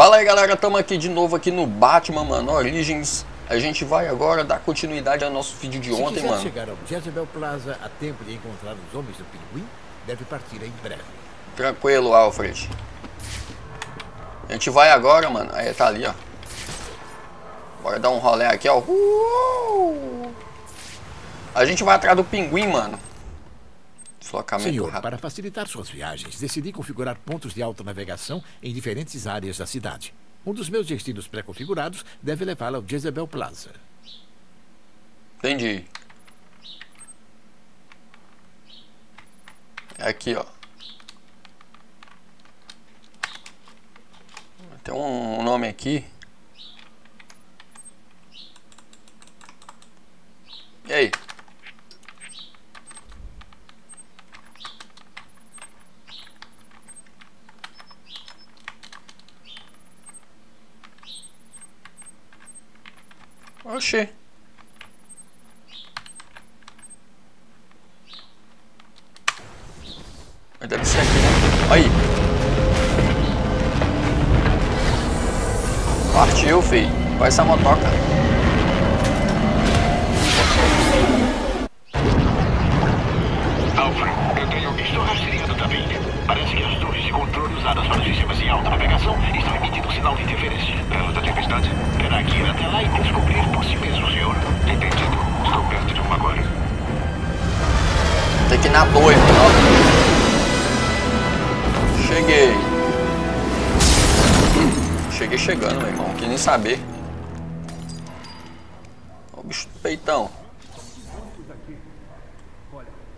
Fala aí galera, estamos aqui de novo aqui no Batman, mano, Origins. A gente vai agora dar continuidade ao nosso vídeo de Se ontem, mano. chegar ao Jezebel Plaza a tempo de encontrar os homens do pinguim, deve partir em breve. Tranquilo, Alfred. A gente vai agora, mano. Aí tá ali, ó. Bora dar um rolê aqui, ó. Uh! A gente vai atrás do pinguim, mano. Deslocamento Senhor, rápido. para facilitar suas viagens, decidi configurar pontos de autonavegação em diferentes áreas da cidade. Um dos meus destinos pré-configurados deve levá-la ao Jezebel Plaza. Entendi. É aqui, ó. Tem um nome aqui. E aí? Oxê. Mas deve ser aqui, né? Aí. Partiu, filho. Vai essa motoca. Usadas para sistemas de alta navegação estão emitindo sinal de interferência. Ela da tempestade? Terá que ir até lá e descobrir por si mesmo, senhor. Entendido. Estou perto de uma agora. Tem que ir na doida, ó. Cheguei. Cheguei chegando, meu irmão. Que nem saber. Ó o bicho do peitão.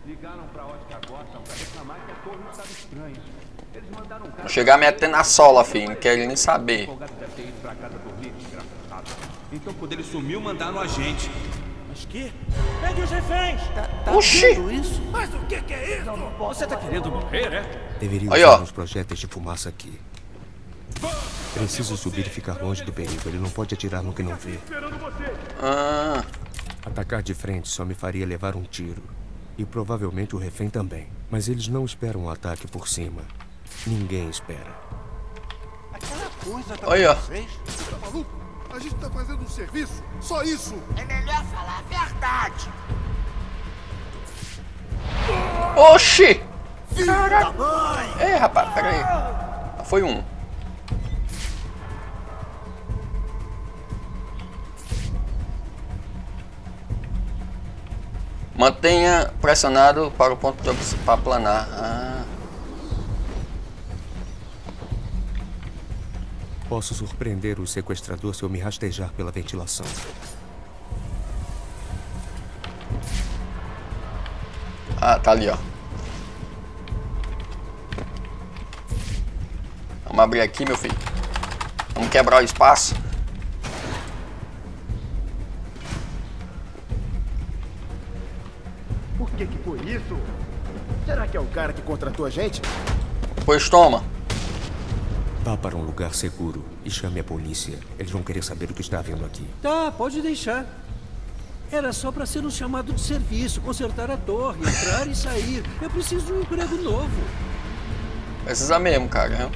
Ligaram pra Ótica Gotham pra reclamar que a torre estava estranha. Eles mandaram um cara Vou chegar metendo na sola, filho. Não quero nem saber. Então quando ele sumiu, mandaram a gente. Mas que? Pegue os reféns! Oxi! Mas o que, que é isso? Você tá querendo morrer, é? Deveria Aí, usar ó. uns projéteis de fumaça aqui. Preciso subir e ficar longe do perigo. Ele não pode atirar no que não vê. Ah, Atacar de frente só me faria levar um tiro. E provavelmente o refém também. Mas eles não esperam um ataque por cima. Ninguém espera. Aquela coisa Aí, ó. vocês. Tá maluco? A gente tá fazendo um serviço. Só isso. É melhor falar a verdade. Oxi! Filho mãe! Ei, rapaz, pera aí. Ah, Foi um. Mantenha pressionado para o ponto de para planar. Ah, Posso surpreender o sequestrador se eu me rastejar pela ventilação. ah, tá ali, ó. Vamos abrir aqui, meu filho. Vamos quebrar o espaço. Que que foi isso? Será que é o cara que contratou a gente? Pois toma. Vá para um lugar seguro e chame a polícia. Eles vão querer saber o que está havendo aqui. Tá, pode deixar. Era só pra ser um chamado de serviço, consertar a torre, entrar e sair. Eu preciso de um emprego novo. Precisa mesmo, cara.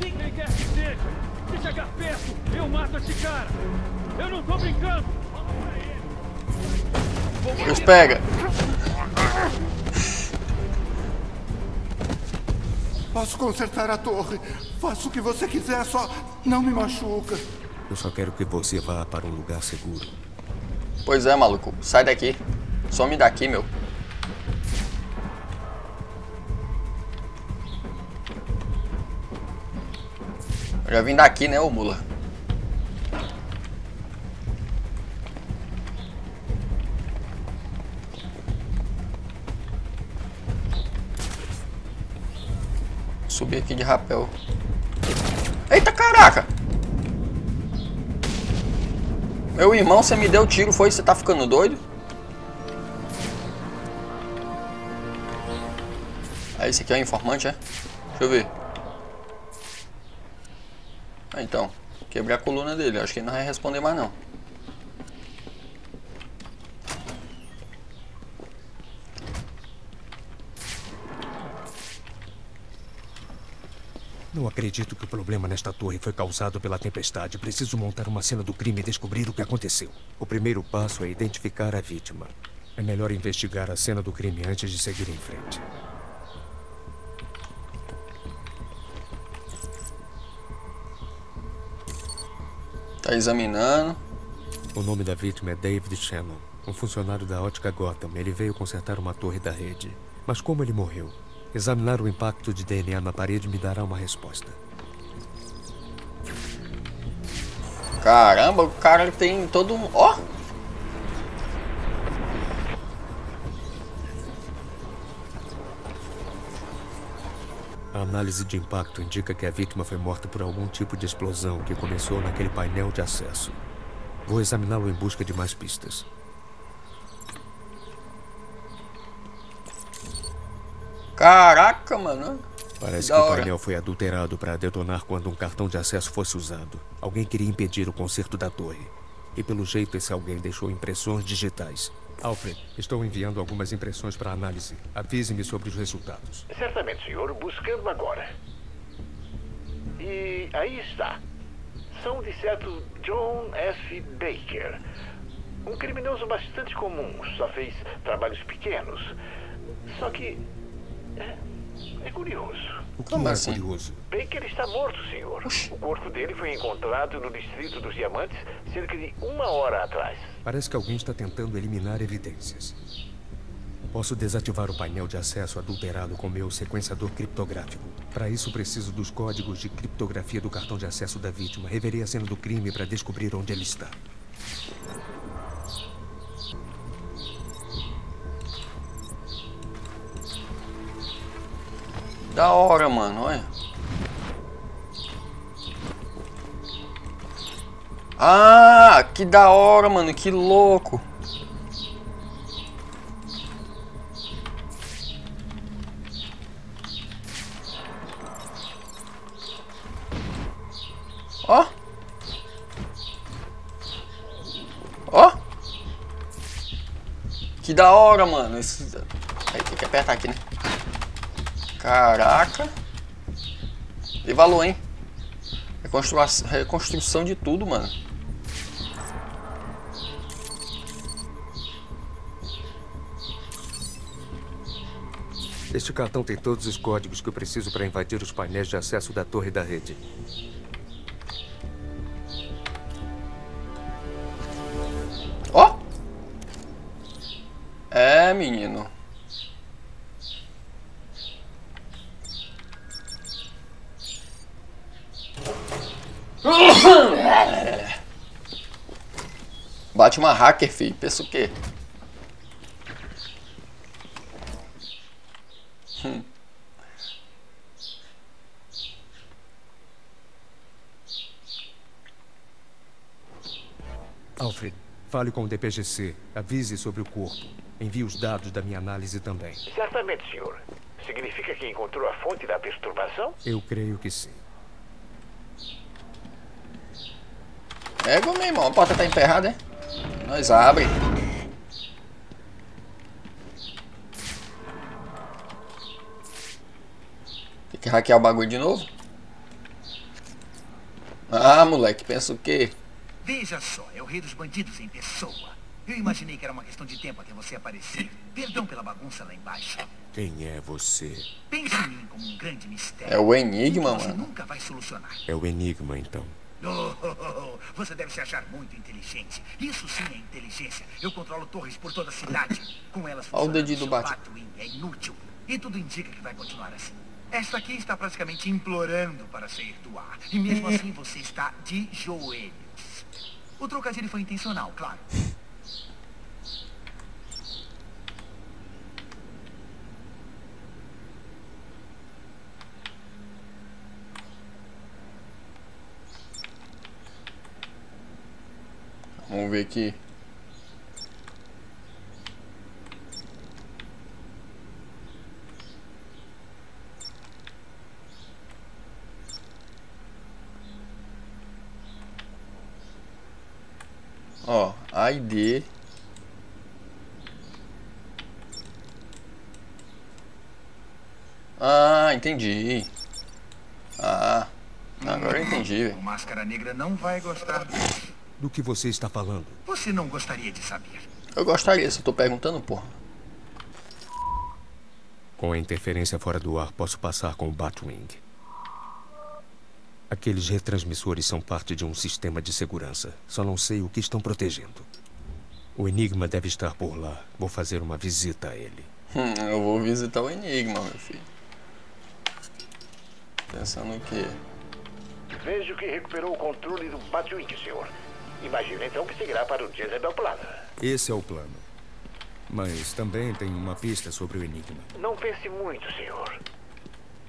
Quem quer que seja, se chegar perto, eu mato esse cara. Eu não tô brincando. Deus pega. Posso consertar a torre. Faça o que você quiser, só não me machuca. Eu só quero que você vá para um lugar seguro. Pois é, maluco. Sai daqui. Some daqui, meu. Eu já vim daqui, né, ô mula? Subir aqui de rapel. Eita caraca! Meu irmão, você me deu tiro, foi? Você tá ficando doido? Ah, esse aqui é o informante, é? Deixa eu ver. Ah, então. Quebrei a coluna dele. Acho que ele não vai responder mais, não. Não acredito que o problema nesta torre foi causado pela tempestade. Preciso montar uma cena do crime e descobrir o que aconteceu. O primeiro passo é identificar a vítima. É melhor investigar a cena do crime antes de seguir em frente. Tá examinando. O nome da vítima é David Shannon, um funcionário da ótica Gotham. Ele veio consertar uma torre da rede. Mas como ele morreu? Examinar o impacto de DNA na parede me dará uma resposta. Caramba, o cara tem todo um. Ó! A análise de impacto indica que a vítima foi morta por algum tipo de explosão que começou naquele painel de acesso. Vou examiná-lo em busca de mais pistas. Caraca, mano. Parece Da que o painel foi adulterado para detonar quando um cartão de acesso fosse usado. Alguém queria impedir o conserto da torre. E pelo jeito esse alguém deixou impressões digitais. Alfred, estou enviando algumas impressões para análise. Avise-me sobre os resultados. Certamente, senhor. Buscando agora. E aí está. São de certo John F. Baker. Um criminoso bastante comum. Só fez trabalhos pequenos. Só que. É, é curioso. O que Como é assim? curioso? Baker está morto, senhor. O corpo dele foi encontrado no distrito dos Diamantes cerca de uma hora atrás. Parece que alguém está tentando eliminar evidências. Posso desativar o painel de acesso adulterado com meu sequenciador criptográfico. Para isso, preciso dos códigos de criptografia do cartão de acesso da vítima. Reverei a cena do crime para descobrir onde ele está. Da hora, mano, olha. Ah, que da hora, mano, que louco. Ó. Ó. Que da hora, mano. Esse... Aí tem que apertar aqui, né? Caraca. E valor, hein? Reconstrução de tudo, mano. Este cartão tem todos os códigos que eu preciso para invadir os painéis de acesso da torre da rede. Ó! É, menino. Bate uma hacker, filho. Pensa o quê? Hum. Alfred, fale com o DPGC. Avise sobre o corpo. Envie os dados da minha análise também. Certamente, senhor. Significa que encontrou a fonte da perturbação? Eu creio que sim. Égua, meu irmão. A porta tá emperrada, hein? Nós abre. Tem que hackear o bagulho de novo? Ah, moleque, pensa o quê? Veja só, é o rei dos bandidos em pessoa. Eu imaginei que era uma questão de tempo até você aparecer. Perdão pela bagunça lá embaixo. Quem é você? Pense em mim como um grande mistério. É o Enigma, você mano. nunca vai solucionar. É o Enigma, então. Oh, você deve se achar muito inteligente. Isso sim é inteligência. Eu controlo torres por toda a cidade. Com elas Olha o funcionando, dedinho do. Batwing é inútil. E tudo indica que vai continuar assim. Esta aqui está praticamente implorando para sair do ar. E mesmo assim você está de joelhos. O trocadilho foi intencional, claro. Vamos ver aqui. Ó, ID. Ah, entendi. Ah, agora eu entendi. O Máscara Negra não vai gostar disso. Do que você está falando? Você não gostaria de saber. Eu gostaria, se eu tô perguntando, porra. Com a interferência fora do ar, posso passar com o Batwing. Aqueles retransmissores são parte de um sistema de segurança. Só não sei o que estão protegendo. O Enigma deve estar por lá. Vou fazer uma visita a ele. Hum, eu vou visitar o Enigma, meu filho. Pensando o quê? Vejo que recuperou o controle do Batwing, senhor. Imagino então que seguirá para o Jezebel Plaza. Esse é o plano. Mas também tem uma pista sobre o Enigma. Não pense muito, senhor.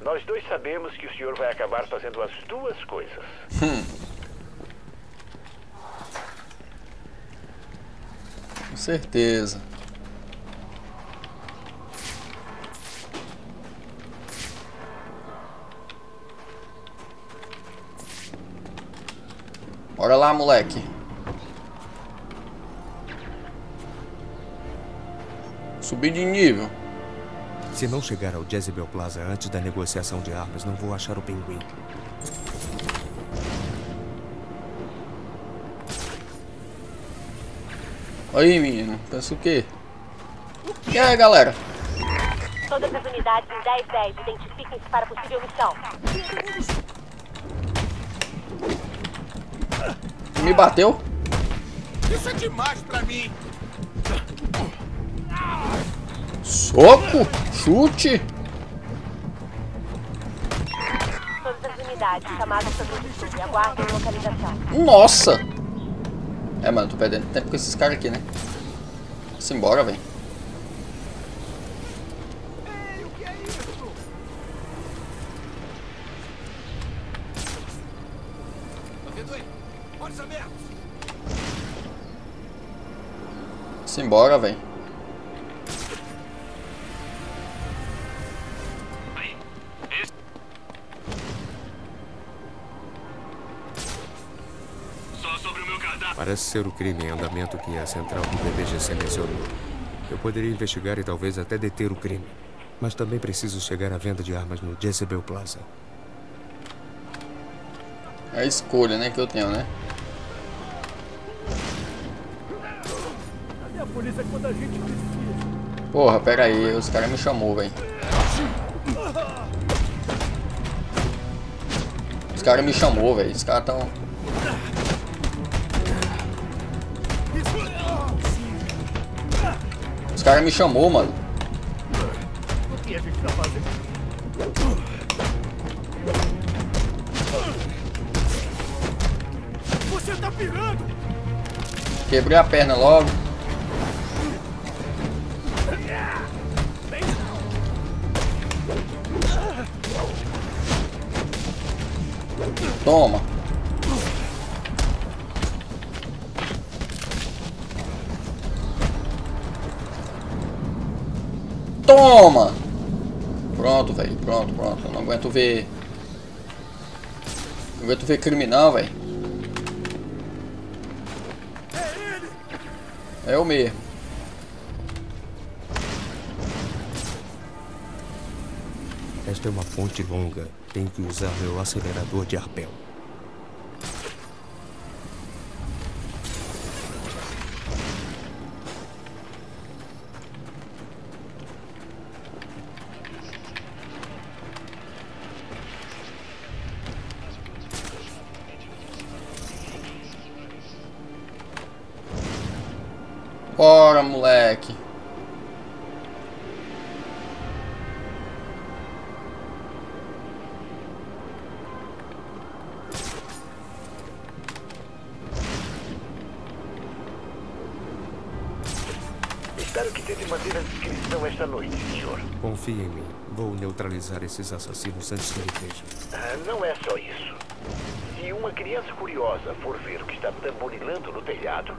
Nós dois sabemos que o senhor vai acabar fazendo as duas coisas. Hum. Com certeza. Bora lá, moleque. Subir de nível. Se não chegar ao Jezebel Plaza antes da negociação de armas, não vou achar o pinguim. Aí, menino. Pensa o quê? E aí, galera? Todas as unidades em 1010 identifiquem-se para possível missão. Me bateu? Isso é demais pra mim. Aguardem localização. Nossa! É, mano, tô perdendo tempo com esses caras aqui, né? Simbora, velho. Simbora, velho. Parece ser o crime em andamento que a central do BBGC mencionou. Eu poderia investigar e talvez até deter o crime. Mas também preciso chegar à venda de armas no Jezebel Plaza. É a escolha, né, que eu tenho, né? Cadê a polícia quando a gente precisa? Porra, pera aí, os caras me chamou, velho. Os caras me chamou, velho. Os caras tão... Os caras me chamou, mano. O que a gente tá fazendo? Você tá pirando! Quebrei a perna logo. Pronto. Eu aguento ver. Ver criminal, velho. É eu mesmo. Esta é uma ponte longa. Tenho que usar meu acelerador de arpel. Neutralizar esses assassinos antes que me vejam. Ah, não é só isso. Se uma criança curiosa for ver o que está tamborilando no telhado,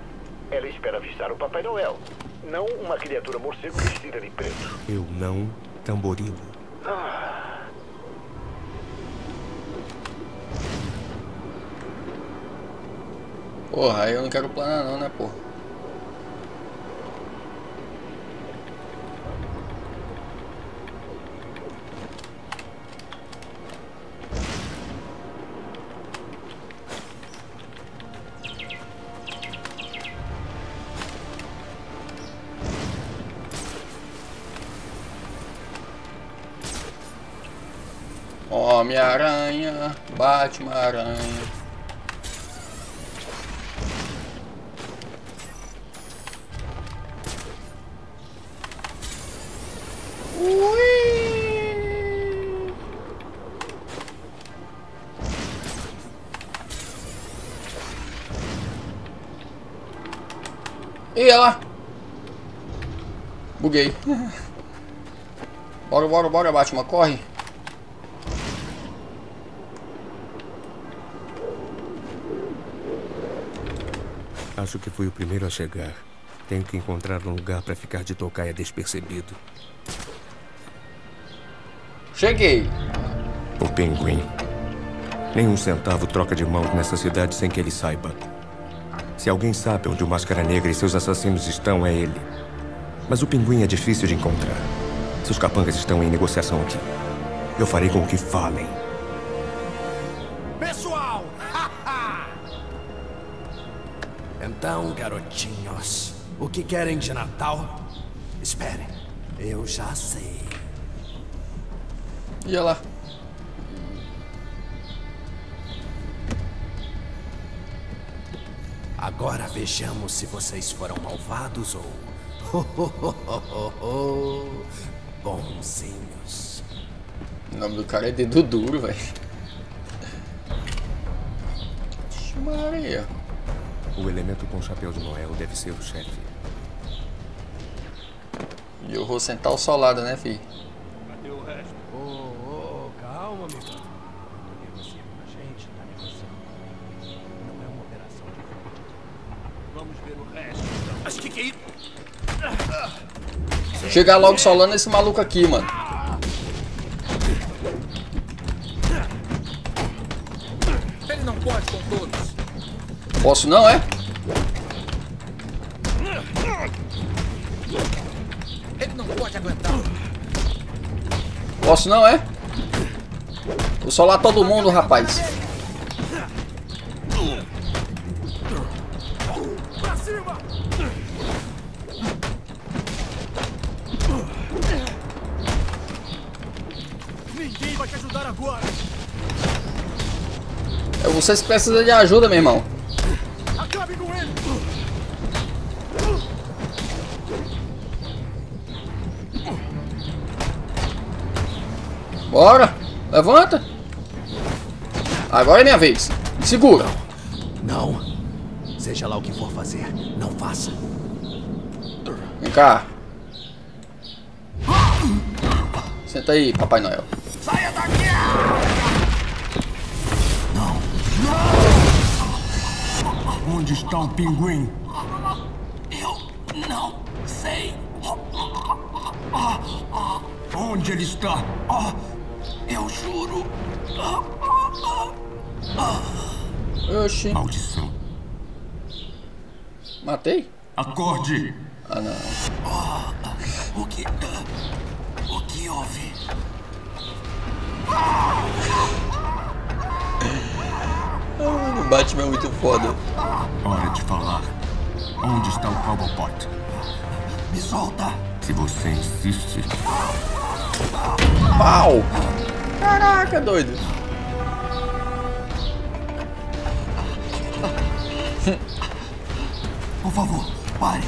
ela espera avistar o Papai Noel. Não uma criatura morcego vestida de preto. Eu não tamborilo. Ah, Porra, aí eu não quero planar não, né, porra? Homem-Aranha, Batman-Aranha. Ui! E ela? Buguei. Bora, bora, bora, Batman, corre. Acho que fui o primeiro a chegar. Tenho que encontrar um lugar para ficar de tocaia despercebido. Cheguei. O pinguim. Nenhum centavo troca de mãos nessa cidade sem que ele saiba. Se alguém sabe onde o Máscara Negra e seus assassinos estão, é ele. Mas o pinguim é difícil de encontrar. Seus capangas estão em negociação aqui. Eu farei com que falem. Então, garotinhos, o que querem de Natal? Esperem, eu já sei. E lá. Agora vejamos se vocês foram malvados ou. bonzinhos. O nome do cara é dedo duro, velho. Maria. O elemento com o chapéu de Noel deve ser o chefe. E eu vou sentar o solado, né, fi? Cadê o resto? Ô, oh, oh, calma, amigo. Negocia com a gente, tá negociando. Não é uma operação de. Vamos ver o resto, então. Mas que que é isso? Chegar logo solando esse maluco aqui, mano. Posso não, é? Ele não pode aguentar. Posso não, é? Vou solar todo mundo, rapaz. Ninguém vai te ajudar agora. É, Vocês precisam de ajuda, meu irmão. Bora. Levanta. Agora é minha vez. Segura. Não. Seja lá o que for fazer, não faça. Vem cá. Senta aí, Papai Noel. Saia daqui! Onde está o pinguim? Eu não sei. Onde ele está? Eu juro. Oxi. Maldição. Matei? Acorde! Ah, não. O que. O que houve? Ah, o Batman é muito foda. Hora de falar. Onde está o Cobblepot? Me solta! Se você insiste, Pau! Caraca, doido. Por favor, pare!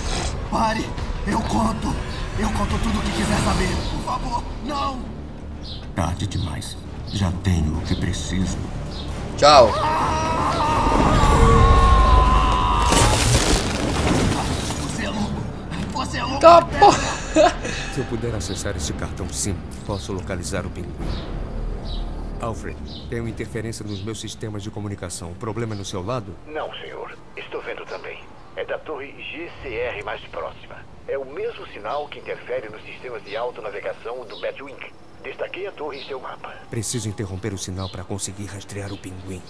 Pare! Eu conto! Eu conto tudo o que quiser saber! Por favor, não! tarde demais. Já tenho o que preciso. Tchau. Você é louco! Você é louco! Tá, porra. Se eu puder acessar esse cartão SIM, posso localizar o pinguim. Alfred, tenho interferência nos meus sistemas de comunicação. Problema no seu lado? Não, senhor. Estou vendo também. É da torre GCR mais próxima. É o mesmo sinal que interfere nos sistemas de autonavegação do Batwing. Destaquei a torre em seu mapa. Preciso interromper o sinal para conseguir rastrear o pinguim.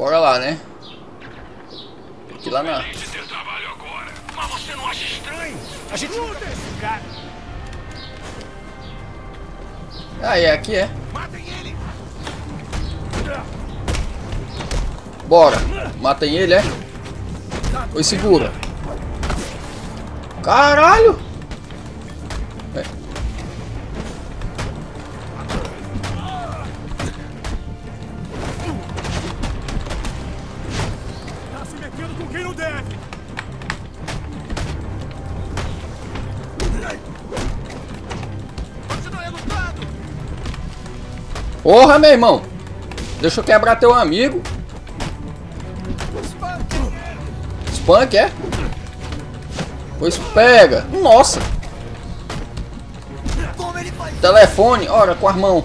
Bora lá, né? Tem que ir lá na. Mas você não acha estranho? A gente luta esse cara! Ah, é aqui é. Matem ele! Bora. Matem ele, é? Oi, segura. Caralho! Porra, meu irmão! Deixa eu quebrar teu amigo. Spunk, é? Pois pega. Nossa! Telefone, ora, com as mãos.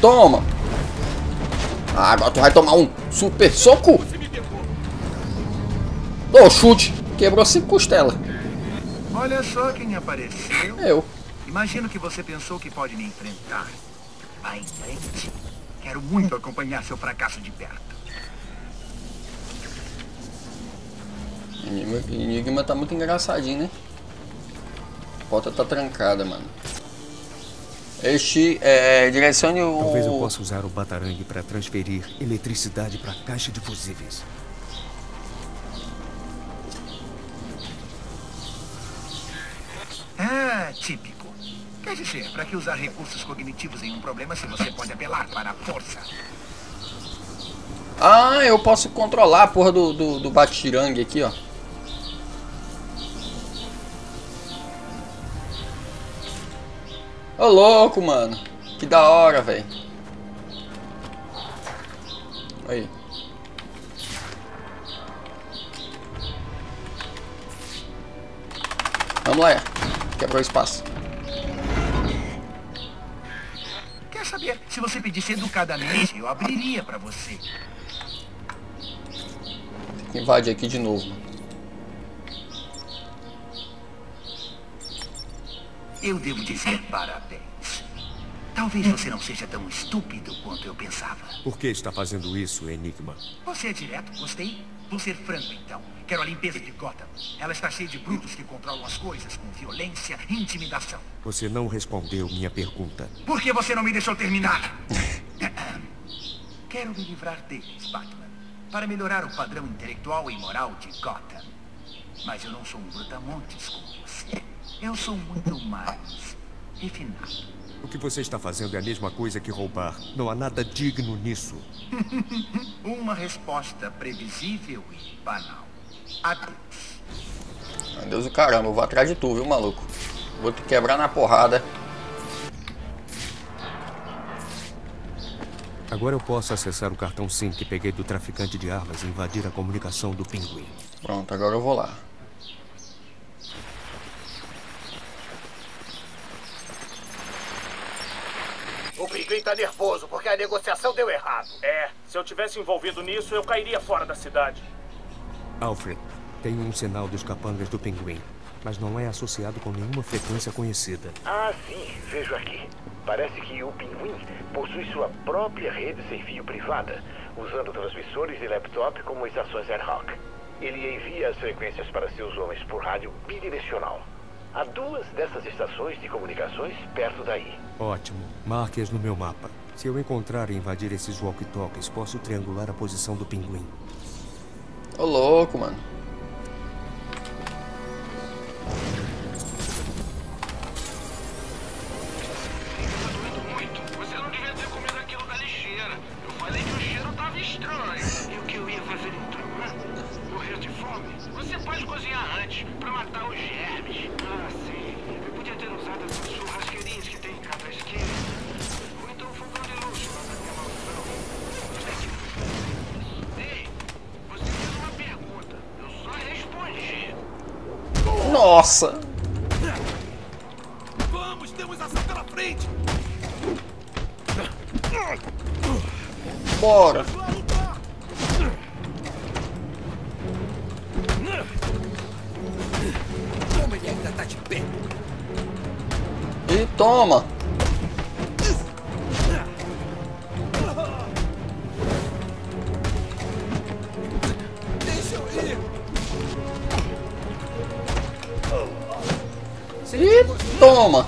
Toma! Ah, agora tu vai tomar um super soco! Dou chute! Quebrou cinco costelas. Olha só quem apareceu. Eu. Imagino que você pensou que pode me enfrentar. Vá em frente. Quero muito acompanhar seu fracasso de perto. Enigma, Enigma tá muito engraçadinho, né? A porta tá trancada, mano. Este é. Direcione o. Talvez eu possa usar o batarangue para transferir eletricidade para a caixa de fusíveis. Típico. Quer dizer, para que usar recursos cognitivos em um problema se você pode apelar para a força? Ah, eu posso controlar a porra do, do, do batirangue aqui, ó. Ô louco, mano. Que da hora, velho. Aí. Vamos lá, quebrou o espaço. Quer saber? Se você pedisse educadamente, eu abriria para você. Invade aqui de novo. Eu devo dizer parabéns. Talvez você não seja tão estúpido quanto eu pensava. Por que está fazendo isso, Enigma? Você é direto, gostei. Vou ser franco, então. Quero a limpeza de Gotham. Ela está cheia de brutos que controlam as coisas com violência e intimidação. Você não respondeu minha pergunta. Por que você não me deixou terminar? Quero me livrar deles, Batman. Para melhorar o padrão intelectual e moral de Gotham. Mas eu não sou um brutamontes como você. Eu sou muito mais refinado. O que você está fazendo é a mesma coisa que roubar. Não há nada digno nisso. Uma resposta previsível e banal. Adeus. Meu Deus do caramba, eu vou atrás de tu, viu, maluco? Vou te quebrar na porrada. Agora eu posso acessar o cartão SIM que peguei do traficante de armas e invadir a comunicação do pinguim. Pronto, agora eu vou lá. O Pinguim tá nervoso porque a negociação deu errado. É, se eu tivesse envolvido nisso, eu cairia fora da cidade. Alfred, tenho um sinal dos capangas do pinguim, mas não é associado com nenhuma frequência conhecida. Ah, sim, vejo aqui. Parece que o Pinguim possui sua própria rede sem fio privada, usando transmissores e laptop como estações ad hoc. Ele envia as frequências para seus homens por rádio bidirecional. Há duas dessas estações de comunicações perto daí. Ótimo. Marque-as no meu mapa. Se eu encontrar e invadir esses walkie-talkies, posso triangular a posição do pinguim. Ô louco, mano. Nossa! Vamos, temos ação pela frente! Bora! Como ele ainda tá de pé? E toma! Toma!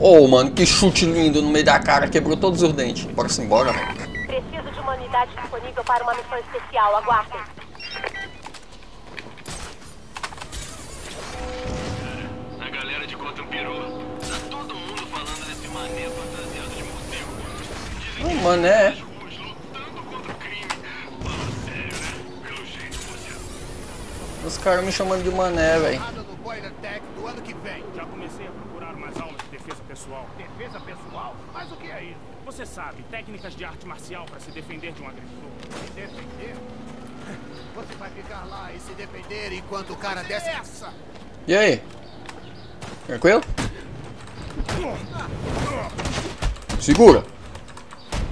Oh, mano, que chute lindo no meio da cara, quebrou todos os dentes. Bora se embora, velho. Preciso de uma unidade disponível para uma missão especial. Aguardem. A galera de Gotham pirou. Tá todo mundo falando desse mané fantasiado de morcego. Oh, mané. Os caras me chamando de mané, velho. do ano que vem. Já comecei a procurar umas aulas de defesa pessoal. Defesa pessoal? Mas o que é isso? Você sabe, técnicas de arte marcial para se defender de um agressor. Se defender? Você vai ficar lá e se defender enquanto o cara desce... Essa! E aí? Tranquilo? Segura.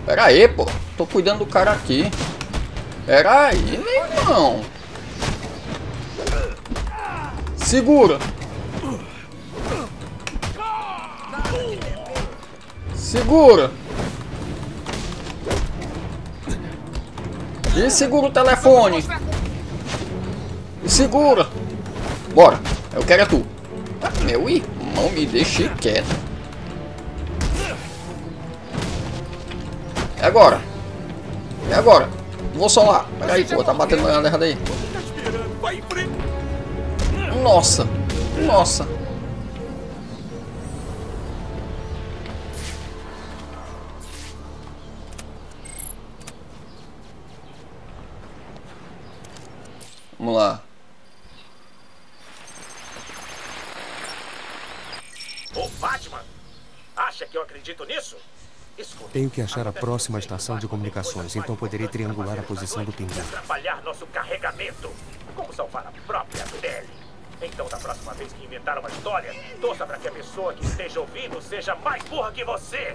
Pera aí, pô. Tô cuidando do cara aqui. Pera aí, meu irmão. Segura. Segura. E segura o telefone. E segura. Bora. Eu quero é tu. Ah, meu irmão, me deixe quieto. É agora. É agora. Vou solar. Peraí, pô. Tá batendo na errada aí. Nossa. Nossa. Vamos lá. Ô, Batman! Acha que eu acredito nisso? Escuta, Tenho que achar a próxima estação de comunicações, então poderei triangular a posição do pinguim. atrapalhar nosso carregamento. Como salvar a própria pele? Então, da próxima vez que inventar uma história, torça para que a pessoa que esteja ouvindo seja mais burra que você.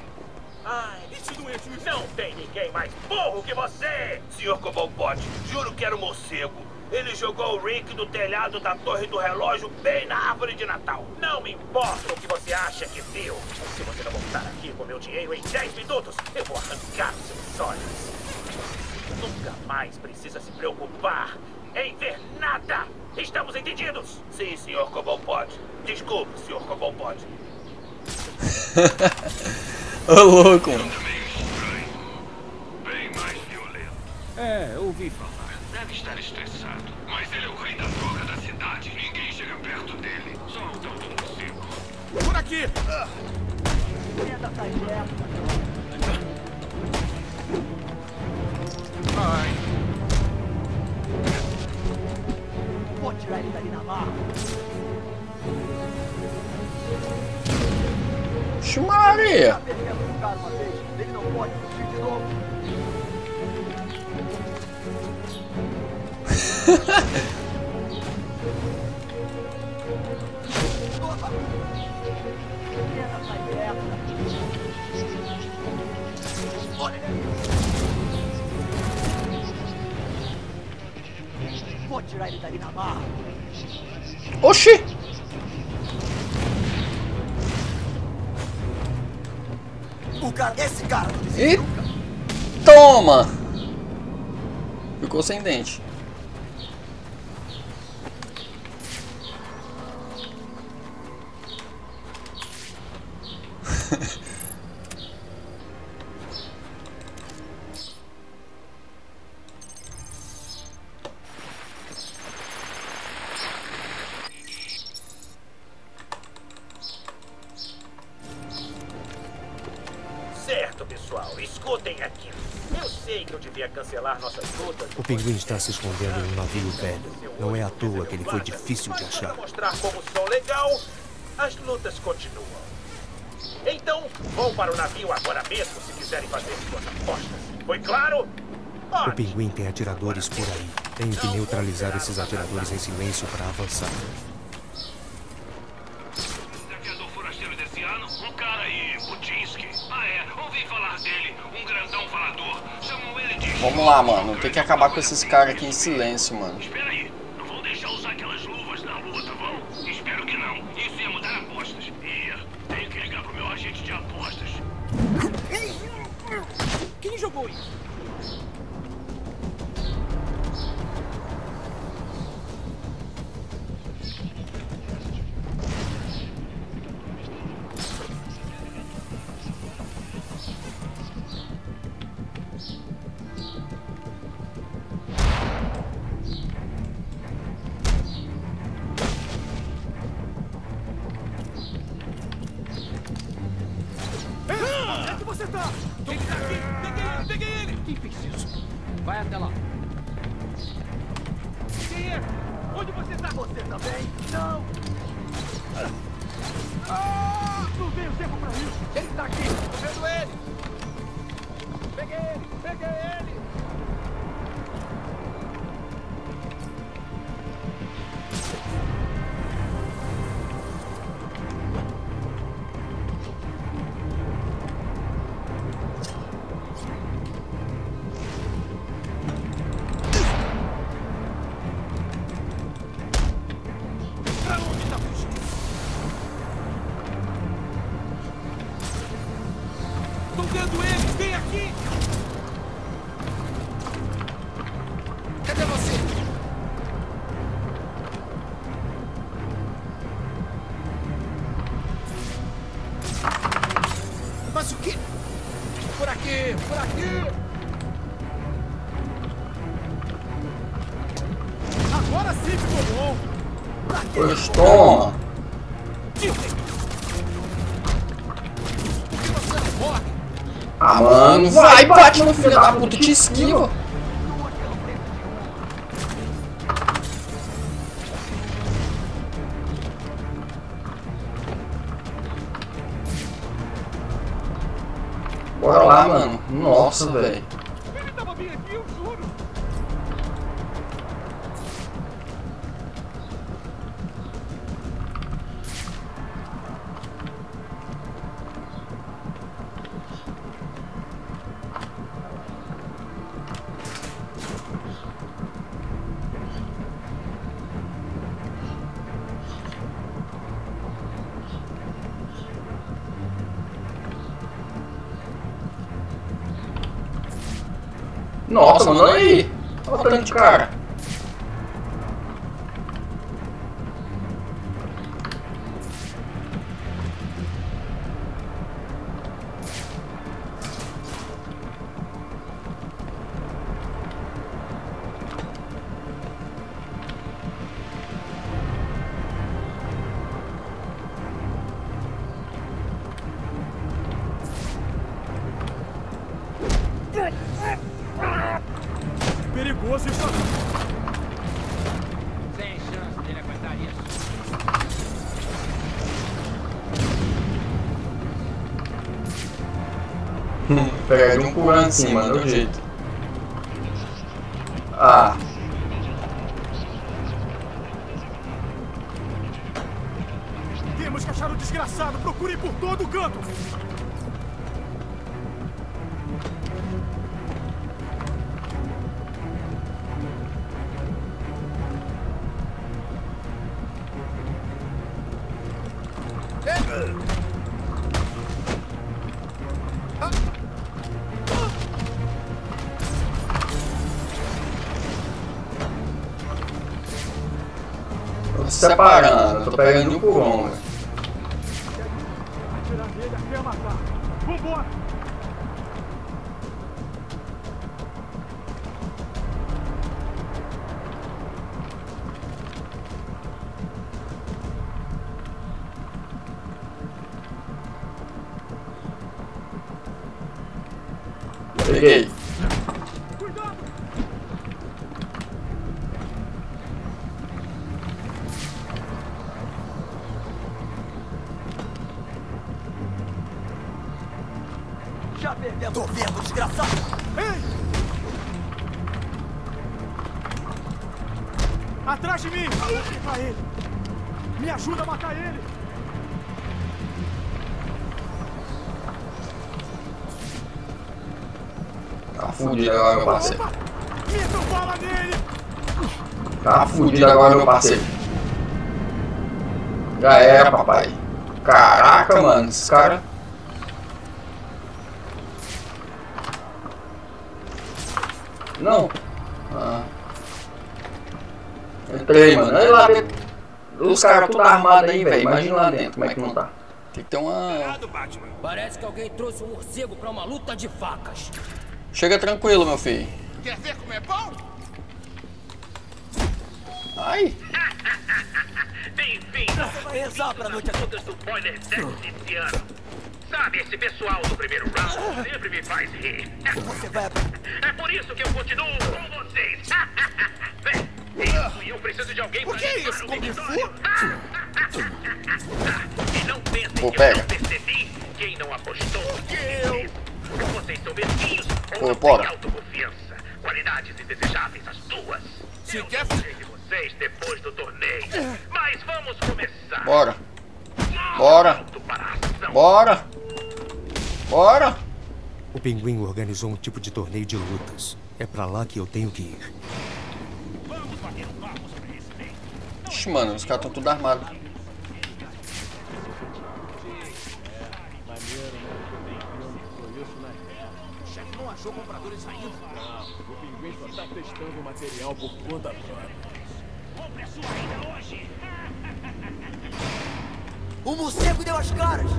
Ai, isso não é justo. Não tem ninguém mais burro que você! Senhor Cobalbot, juro que era um morcego. Ele jogou o Rick do telhado da torre do relógio bem na árvore de Natal. Não me importa o que você acha que viu. Se você não voltar aqui com meu dinheiro em 10 minutos, eu vou arrancar os seus olhos. Nunca mais precisa se preocupar em ver nada. Estamos entendidos? Sim, senhor Cobalbot. Desculpe, senhor Cobalbot. Ô louco, mano. Bem mais violento. É, ouvi falar. Deve estar estressado. Mas ele é o rei da droga da cidade. Ninguém chega perto dele. Só o tal do morcego. Por aqui! Ai. Vou tirar ele dali na marra. Xumaria. Um. Ele não pode fugir de novo. Oxi. O cara, esse cara. E toma. Ficou sem dente. O pinguim está se escondendo em um navio velho. Não é à toa que ele foi difícil de achar. Mostrar como sou legal, as lutas continuam. Então, vão para o navio agora mesmo se quiserem fazer suas apostas. Foi claro? O pinguim tem atiradores por aí. Tenho que neutralizar esses atiradores em silêncio para avançar. Lá, mano. Tem que acabar com esses caras aqui em silêncio, mano. Vai, bate no filho da puta, te esquiva. Bora lá, mano. Nossa, velho. Pegar de um por ano assim, mano, do jeito. Ah. Temos que achar o desgraçado! Procure por todo o canto! Separando, eu tô pegando por um, velho. Fudido agora, meu parceiro. Nele! Tá fudido agora, meu parceiro. Já era, papai. Caraca, mano, esses caras. Não. Ah. Entrei, mano. Olha lá dentro. Os caras tudo armados aí, velho. Imagina lá dentro como é que não tá. Tem que ter uma. Parece que alguém trouxe um morcego pra uma luta de facas. Chega tranquilo, meu filho. Quer ver como é bom? Ai. Bem-vindo! Vai rezar pra noite Todos do Boiler Deck desse ano. Sabe, esse pessoal do primeiro round sempre me faz rir. Você vai... É por isso que eu continuo com vocês. Bem, isso, e eu preciso de alguém O que é isso, Kung Fu? E não pensem que eu não percebi quem não apostou. Eu. Vocês são mesquinhos ou não bora. têm autoconfiança. Qualidades indesejáveis, as duas. Se eu quer... de vocês depois do torneio. Mas vamos começar. Bora. Bora. Bora. Bora. O pinguim organizou um tipo de torneio de lutas. É pra lá que eu tenho que ir. Ixi, mano, os caras estão tudo armados. O chefe não achou compradores ainda? O pinguim só tá testando o material por conta própria. Compre a sua ainda hoje. O morcego deu as caras!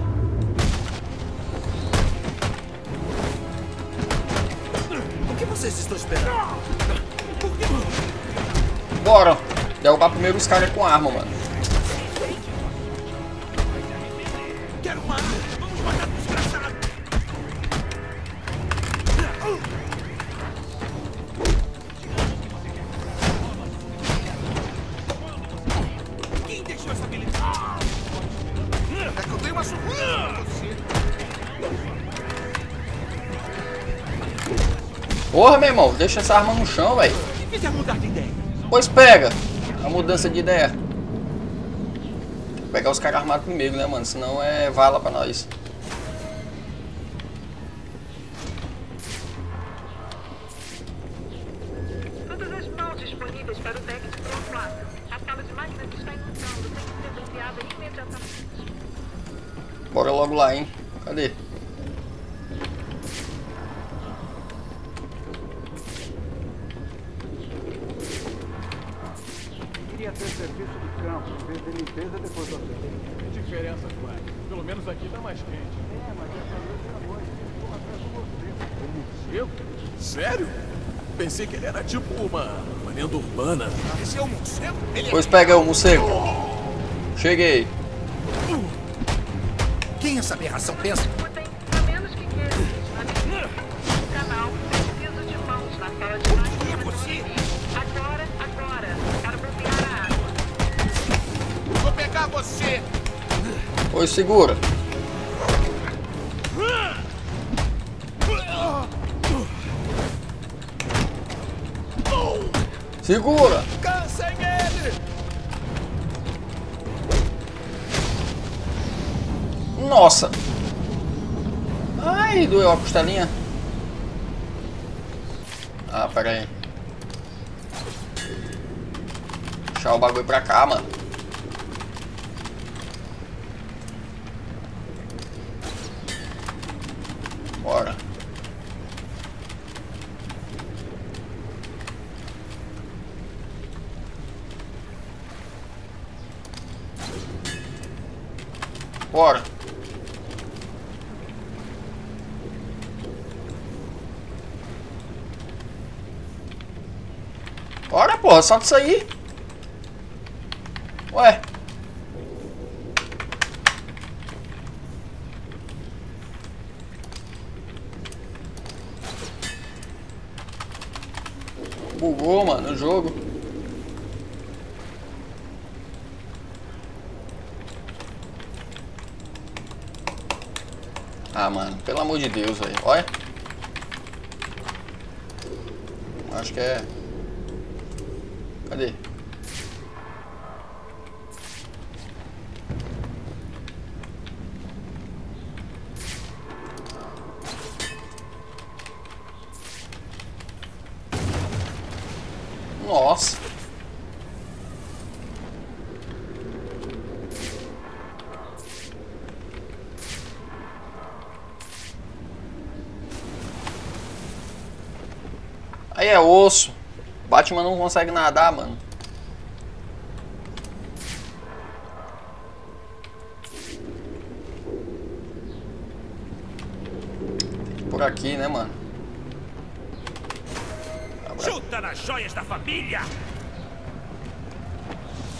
O que vocês estão esperando? Bora. Derrubar primeiro os caras com arma, mano. Quero uma arma! Vamos matar o Porra, meu irmão, deixa essa arma no chão, velho. Pois pega. A mudança de ideia. Tem que pegar os caras armados primeiro, né, mano? Senão é vala pra nós. Para bloquear a água. Vou pegar você! Pois segura. Segura. Doeu a costelinha. Ah, pera aí. Deixar o bagulho pra cá, mano. Bora. Bora. Bora, porra, solta isso aí. Ué. Bugou, mano, o jogo. Ah, mano, pelo amor de Deus, velho. Olha. Acho que é. Cadê? Nossa. Aí é osso. Batman não consegue nadar, mano. Por aqui, né, mano? Chuta nas joias da família!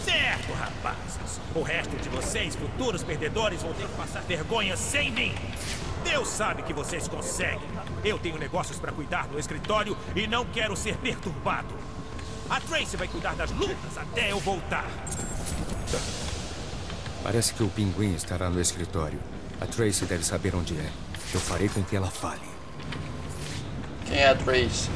Certo, rapaz. bases. O resto de vocês, futuros perdedores, vão ter que passar vergonha sem mim. Deus sabe que vocês conseguem. Eu tenho negócios para cuidar no escritório e não quero ser perturbado. A Tracy vai cuidar das lutas até eu voltar. Parece que o pinguim estará no escritório. A Tracy deve saber onde é. Eu farei com que ela fale. Quem é a Trace?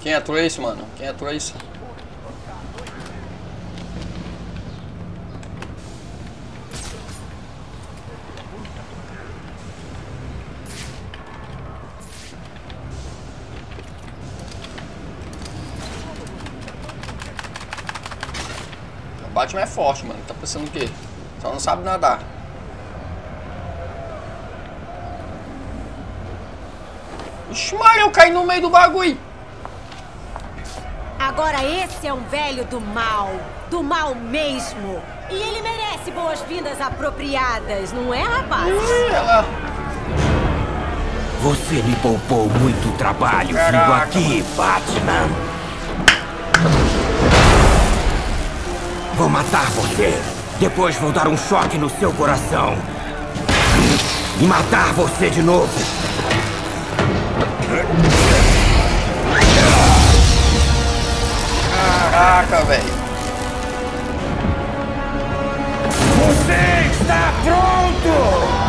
Quem é a Trace, mano? Quem é a Trace? Batman é forte, mano. Tá pensando o quê? Só não sabe nadar. Ixi, Maria, eu caí no meio do bagulho. Agora esse é um velho do mal. Do mal mesmo. E ele merece boas-vindas apropriadas, não é, rapaz? ela... Você me poupou muito trabalho vindo aqui, Batman. Vou matar você. Depois vou dar um choque no seu coração. E matar você de novo. Caraca, velho. Você está pronto!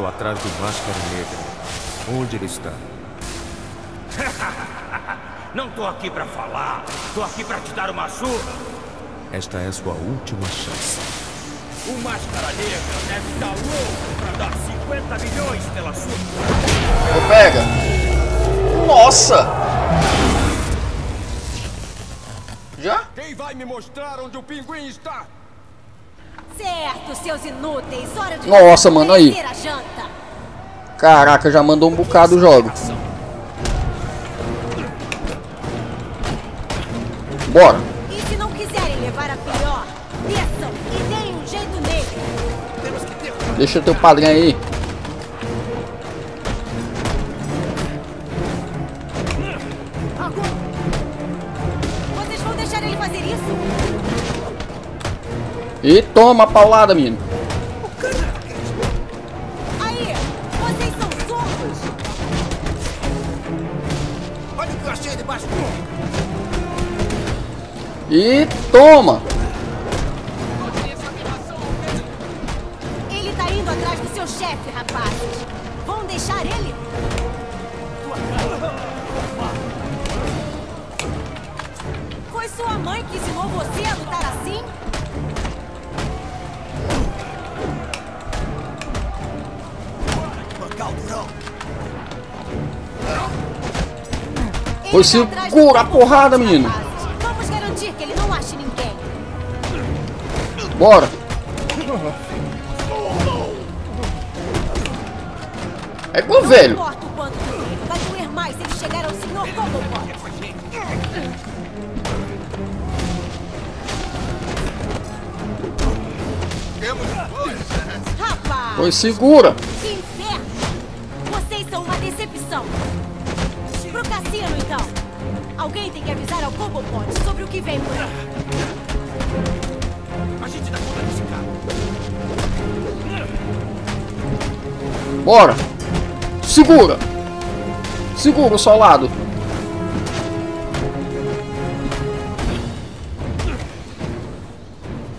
Estou atrás do Máscara Negra. Onde ele está? Não tô aqui pra falar. Tô aqui pra te dar uma surra. Esta é sua última chance. O Máscara Negra deve estar louco pra dar 50 milhões pela sua. Ô, pega. Nossa! Já? Quem vai me mostrar onde o pinguim está? Certo, seus inúteis. Hora de Nossa, mano, aí. Caraca, já mandou um bocado o jogo. Bora. E se não quiserem levar a pior, desçam e deem um jeito nele. Deixa teu padrinho aí. E toma a paulada, menino. Aí, vocês são zorros. Olha o que eu achei debaixo do E toma. Foi segura a porrada, menino. Vamos garantir que ele não ache ninguém. Bora. É com o velho. Vai doer mais se ele chegar ao senhor Cobblepot. Rapaz! Foi segura. Bora. Segura. Segura o solado.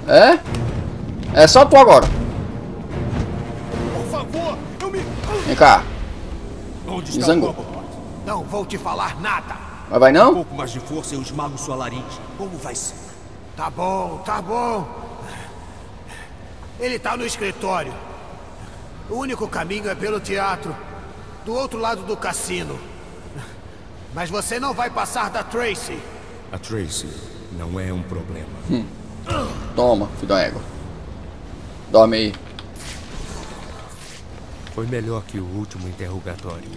É? É só tu agora. Por favor, eu me. Vem cá. Onde está zangou. o Cobblepot? Não vou te falar nada. Mas vai Um não? pouco mais de força e eu esmago sua laringe. Como vai ser? Tá bom, tá bom. Ele tá no escritório. O único caminho é pelo teatro, do outro lado do cassino. Mas você não vai passar da Tracy. A Tracy não é um problema. Hum. Toma, filho da égua. Dorme aí. Foi melhor que o último interrogatório.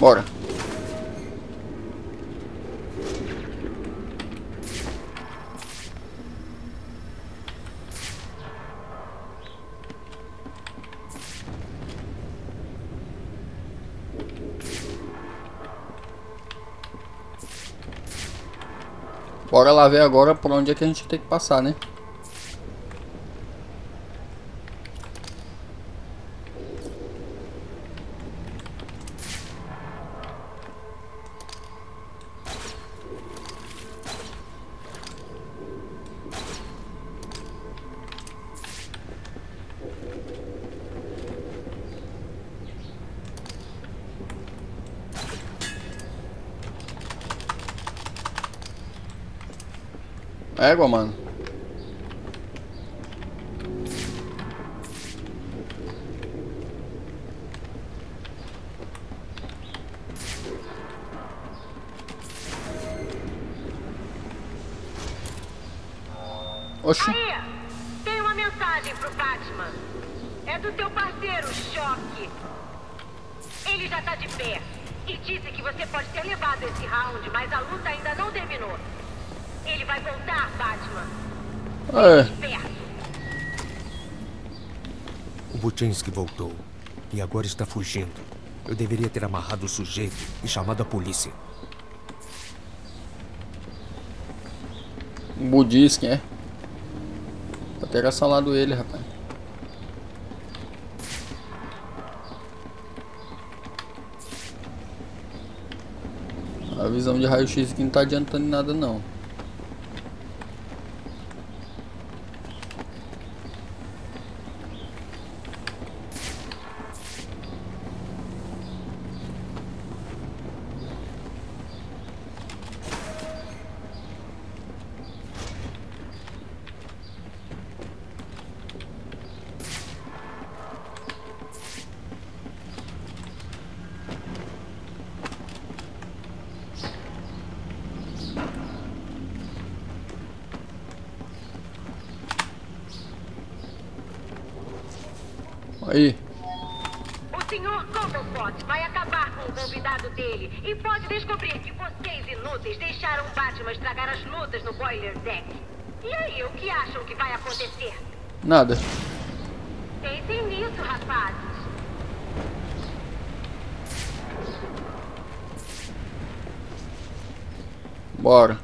Bora. Bora lá ver agora por onde é que a gente tem que passar, né? Égua, mano. O Butchinsky voltou. E agora está fugindo. Eu deveria ter amarrado o sujeito e chamado a polícia. Um budisque, é? Pra ter assalado ele, rapaz. A visão de raio-x aqui não tá adiantando nada não. Aí. O senhor Cobblepot vai acabar com o convidado dele e pode descobrir que vocês inúteis deixaram o Batman estragar as lutas no Boiler Deck. E aí, o que acham que vai acontecer? Nada. Pensem nisso, rapazes. Bora.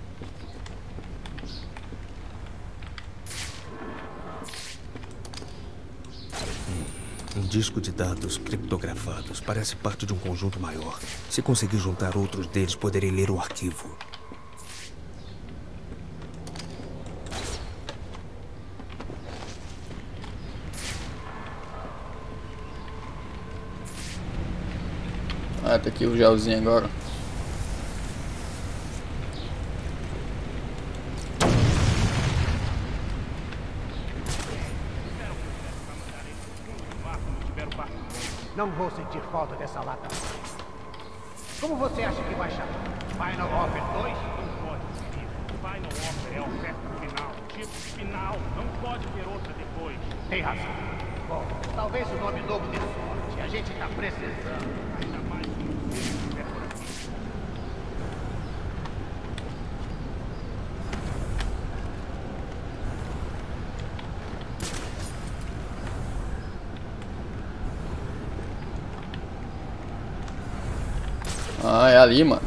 Um disco de dados criptografados parece parte de um conjunto maior. Se conseguir juntar outros deles, poderei ler o arquivo. Ah, tá aqui o gelzinho agora. Não vou sentir falta dessa lata. Como você acha que vai chamar? Final Offer 2? Não pode ser. Final Offer é oferta final. Tipo final. Não pode ter outra depois. Tem razão. Bom, talvez o nome novo dê sorte. A gente tá precisando. Ainda mais que você estiver por aqui. Ah, é ali, mano.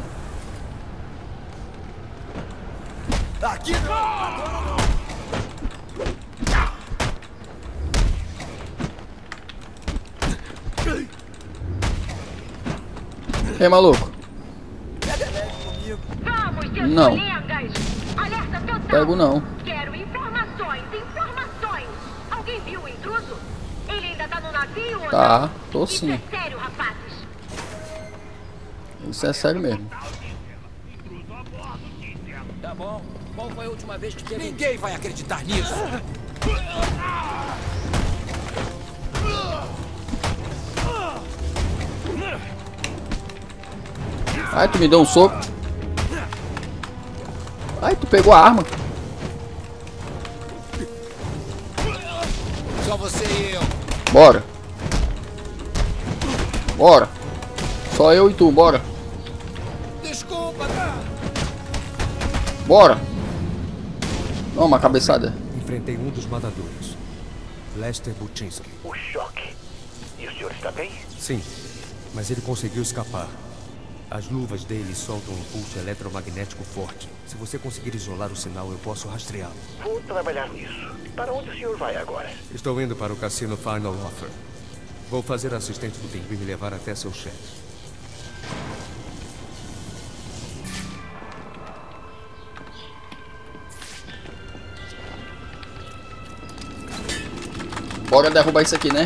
Aqui não! Agora não! Ei, maluco. Vamos, seus Não. colegas! Alerta total! Pego não. Quero informações, informações! Alguém viu o intruso? Ele ainda tá no navio ou Tá, tô sim. É. Isso é sério mesmo. Tá bom. Qual foi a última vez que teve... Ninguém vai acreditar nisso! Ai, tu me deu um soco. Ai, tu pegou a arma. Só você e eu. Bora. Bora. Só eu e tu, bora. Bora. Toma uma cabeçada. Enfrentei um dos matadores. Lester Butinsky. O choque. E o senhor está bem? Sim, mas ele conseguiu escapar. As luvas dele soltam um pulso eletromagnético forte. Se você conseguir isolar o sinal, eu posso rastreá-lo. Vou trabalhar nisso. Para onde o senhor vai agora? Estou indo para o cassino Final Offer. Vou fazer a assistente do pinguim me levar até seu chefe. Bora derrubar isso aqui, né?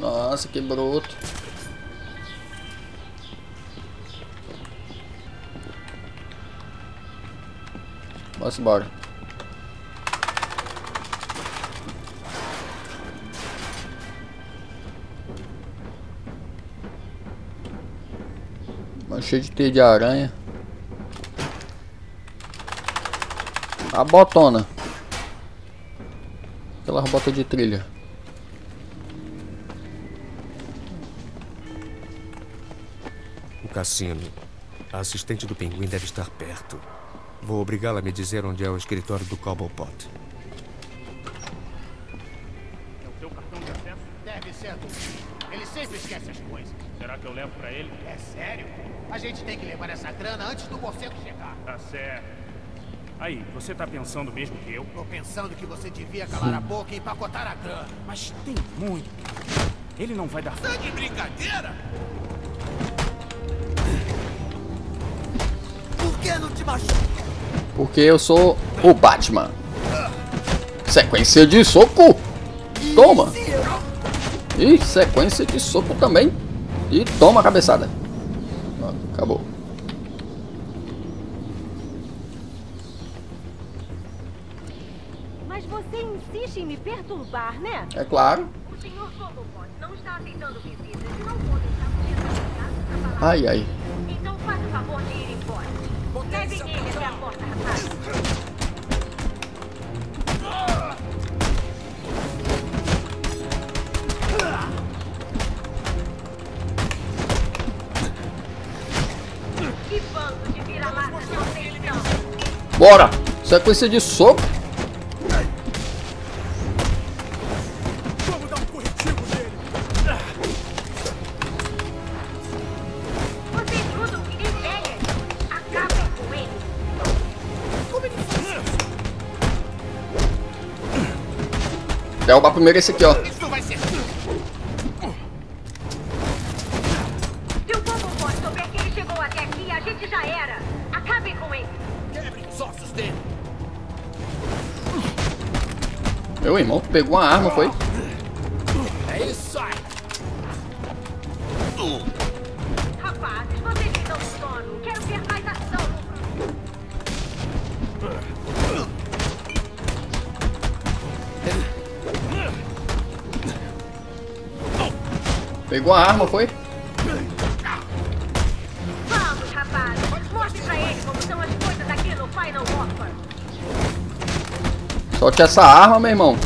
Nossa, que bruto. Vamos embora. Cheio de teia de aranha. A botona. Aquelas botas de trilha. O cassino. A assistente do pinguim deve estar perto. Vou obrigá-la a me dizer onde é o escritório do Cobblepot. É o teu cartão de acesso? Deve ser do Ele sempre esquece as coisas. Será que eu levo pra ele? É sério? A gente tem que levar essa grana antes do morcego chegar. Tá certo. Aí, você tá pensando mesmo que eu? Tô pensando que você devia calar a boca e empacotar a grana. Mas tem muito. Ele não vai dar... Tá de brincadeira? Por que não te machuca? Porque eu sou o Batman. Sequência de soco. Toma. E sequência de soco também. E toma a cabeçada. Acabou. Insiste em me perturbar, né? É claro. O senhor Cobobot não está aceitando visitas e não vou deixar você pra falar. Ai, ai. Então faça o favor de ir embora. Leve ele até a porta, rapaz. Bora. Sequência de soco. Ele! Quebre os ossos dele. Meu irmão pegou uma arma, foi? Pegou a arma, foi? Vamos, rapazes! Mostre pra ele como são as coisas aqui no Final Offer! Solte essa arma, meu irmão.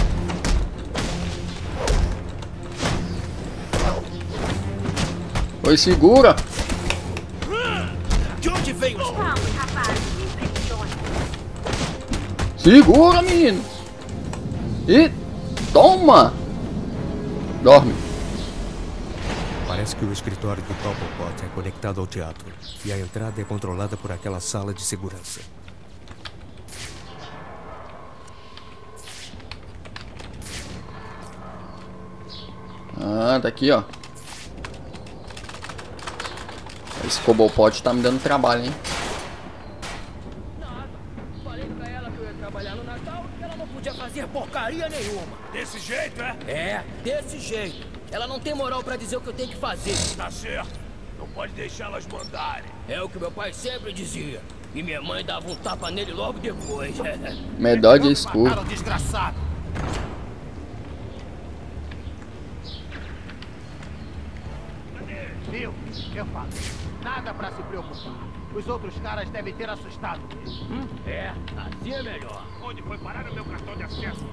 Oi, segura. De onde veio os... Vamos, impressione! Segura, menino. E toma. Dorme. Parece que o escritório do Cobblepot é conectado ao teatro. E a entrada é controlada por aquela sala de segurança. Ah, tá aqui, ó. Esse Cobblepot tá me dando trabalho, hein? Falei pra ela que eu ia trabalhar no Natal e ela não podia fazer porcaria nenhuma. Desse jeito, é? É, desse jeito. Ela não tem moral pra dizer o que eu tenho que fazer. Tá certo. Não pode deixá-las mandarem. É o que meu pai sempre dizia. E minha mãe dava um tapa nele logo depois. Medalha escura. Mataram o desgraçado. Viu? Eu falo. Nada pra se preocupar. Os outros caras devem ter assustado. Hum? É, assim é melhor. Onde foi parar o meu cartão de acesso,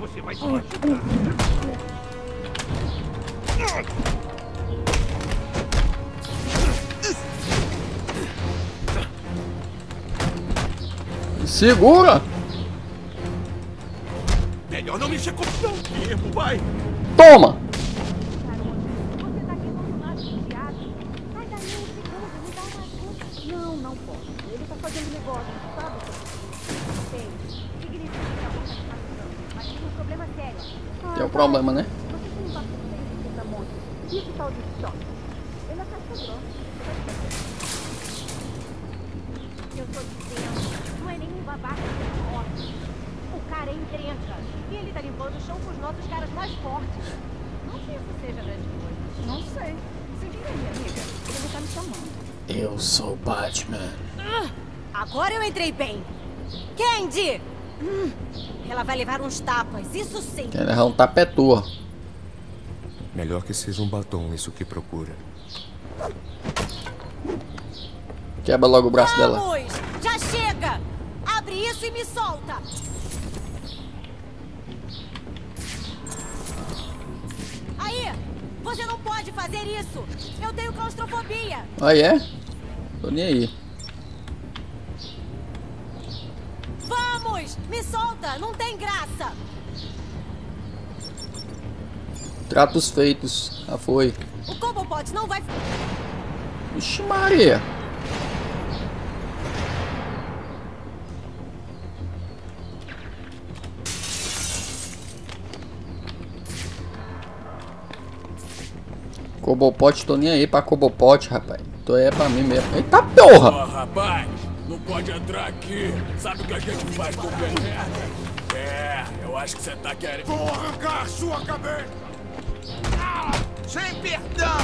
você vai se. Segura! Melhor não mexer com o tempo, vai! Toma! Não, não pode. Ele tá fazendo negócio, sabe? Sei. Significa que a boca está ficando. Mas tem um problema sério. Tem um problema, né? Você tem um bastante de monte. E esse tal de choque? Ele é casca grossa. Eu tô dizendo, não é nenhum babaca de morte. O cara é encrenca. E ele tá limpando o chão com os nossos caras mais fortes. Não que isso seja grande coisa. Não sei. Se vira aí, amiga. Ele tá me chamando. Eu sou Batman. Ah, Agora eu entrei bem. Candy! Hum, ela vai levar uns tapas, isso sim. Quer levar um tapetua. Melhor que seja um batom, isso que procura. Quebra logo o braço dela. Vamos! Já chega! Abre isso e me solta! Aí! Você não pode fazer isso! Eu tenho claustrofobia! Aí é? Tô nem aí. Vamos! Me solta! Não tem graça! Tratos feitos. Já foi. O Cobblepot não vai... Ixi Maria. Cobopot, tô nem aí pra Cobopot, rapaz. Tô aí pra mim mesmo. Eita porra! Ó, rapaz, não pode entrar aqui. Sabe o que a gente faz com o? É, eu acho que você tá querendo. Vou arrancar sua cabeça! Sem perdão!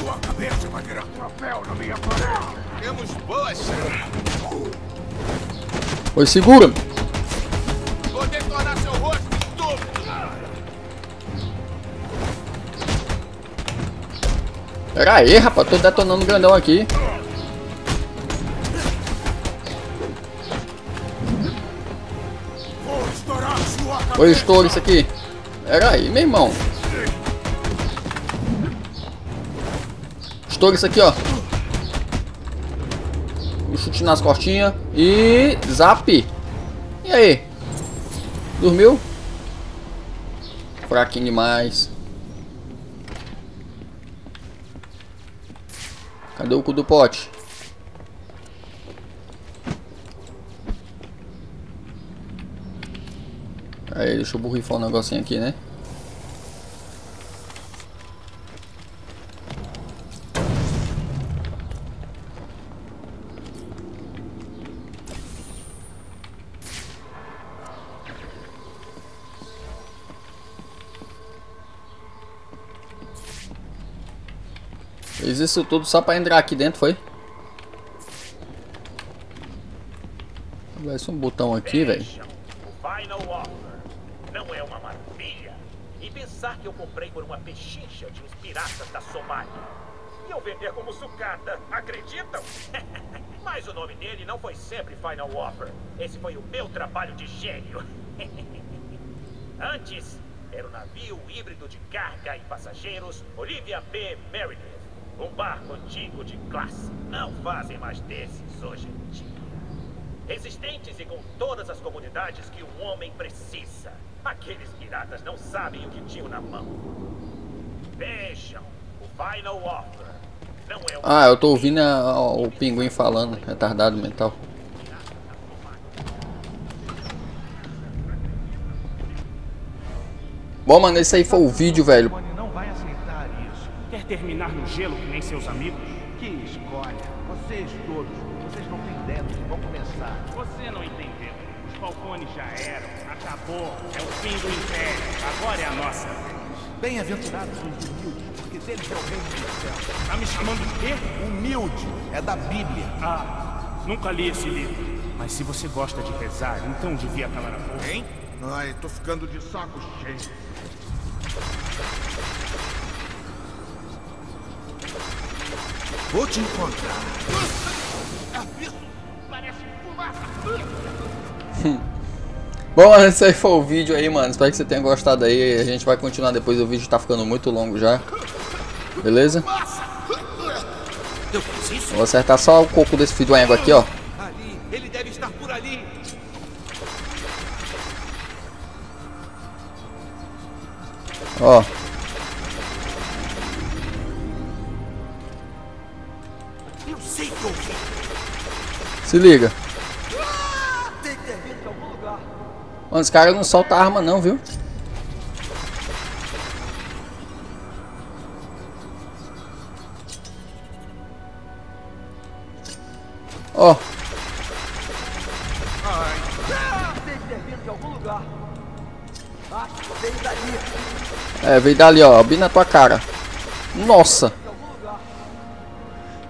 Sua cabeça vai virar troféu na minha parede! Temos boas chances. Oi, segura! Pera aí, rapaz. Tô detonando grandão aqui. Vou estourar sua cabeça! Oi, estouro isso aqui. Pera aí, meu irmão. Estouro isso aqui, ó. Um chute nas costinhas. E... Zap. E aí? Dormiu? Fraquinho demais. Cadê o cu do pote? Aí, deixa eu borrifar um negocinho aqui, né? Fez isso tudo só pra entrar aqui dentro, foi? Vai ser um botão aqui, velho. O Final Offer não é uma maravilha. E pensar que eu comprei por uma pechincha de uns piratas da Somália. E eu vender como sucata, acreditam? Mas o nome dele não foi sempre Final Offer. Esse foi o meu trabalho de gênio. Antes, era o navio híbrido de carga e passageiros Olivia B. Meredith. Um barco antigo de classe. Não fazem mais desses hoje em dia. Resistentes e com todas as comunidades que um homem precisa. Aqueles piratas não sabem o que tinham na mão. Vejam, o Final Offer não é Ah, eu tô ouvindo a- o pinguim falando, retardado mental. Bom, mano, esse aí foi o vídeo, velho. Não vai aceitar isso. Quer terminar no gelo que nem seus amigos? Que escolha. Vocês todos. Vocês não têm ideia do que vão começar. Você não entendeu. Os falcones já eram. Acabou. É o fim do império. Agora é a nossa vez. Bem-aventurados os humildes, porque deles é o reino dos céus. Tá me chamando de quê? Humilde. É da Bíblia. Ah, nunca li esse livro. Mas se você gosta de rezar, então devia calar a boca. Hein? Ai, tô ficando de saco cheio. Vou te encontrar. Parece fumaça. Bom, esse aí foi o vídeo aí, mano. Espero que você tenha gostado aí. A gente vai continuar depois. O vídeo tá ficando muito longo já. Beleza? Vou acertar só o coco desse filho égua aqui, ó. Ó. Se liga. Mano, os caras não soltam arma não, viu? Ó. Dali. É, veio dali, ó. Bem na tua cara. Nossa.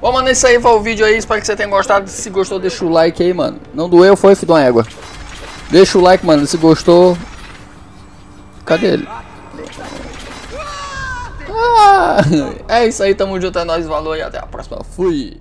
Bom, mano, isso aí foi o vídeo aí. Espero que você tenha gostado. Se gostou, deixa o like aí, mano. Não doeu, foi, filho de uma égua. Deixa o like, mano. Se gostou. Cadê ele? Ah, é isso aí, tamo junto. É nóis, valeu e até a próxima. Fui.